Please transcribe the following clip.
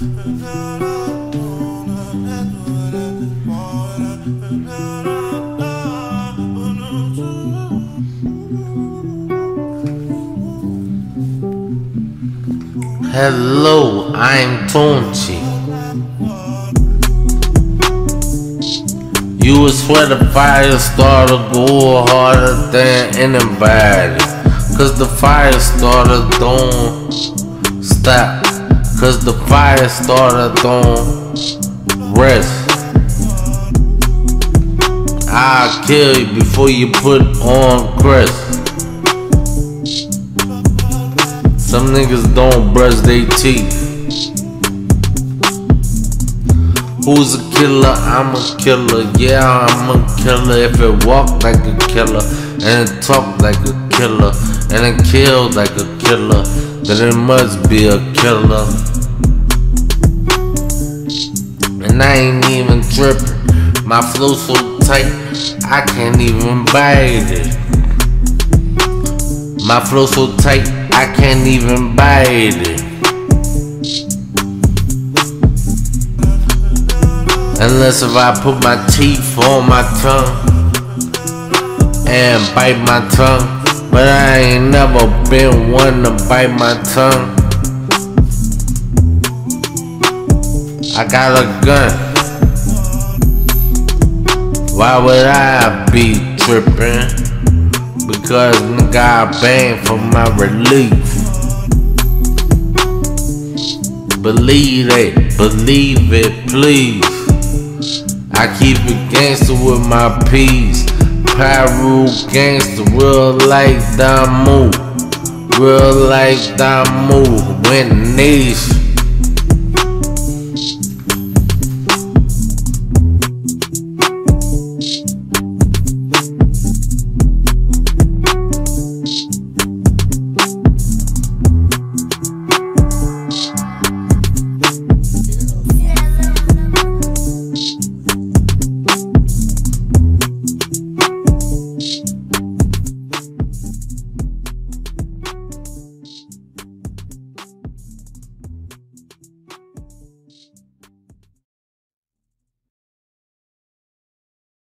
Hello, I'm Tunechi. You would swear the fire starter go harder than anybody. Cause the fire starter don't stop. Cause the fire starter don't rest. I'll kill you before you put on crest. Some niggas don't brush their teeth. Who's a killer? I'm a killer. Yeah, I'm a killer. If it walk like a killer and it talk like a killer and it killed like a killer, then it must be a killer. And I ain't even tripping. My flow so tight, I can't even bite it. My flow so tight, I can't even bite it. Unless if I put my teeth on my tongue and bite my tongue. But I ain't never been one to bite my tongue. I got a gun. Why would I be tripping? Because nigga I bang for my relief. Believe it, believe it, please. I keep it gangster with my peace. Pyro gangster, real like Damu. Real like Damu. Win nation.